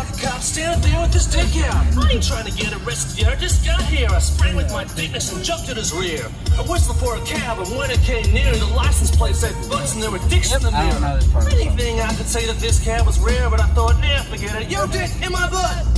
dude like a cop standing there with his dick out. I ain't trying to get arrested yet. I just got here. I sprang with my thickness and jumped at his rear. I whistled for a cab, and when it came near, the license plate said butts and there were dicks in the Anything I could say that this cab was rare, but I thought, nah, forget it. Yo, dick in my butt!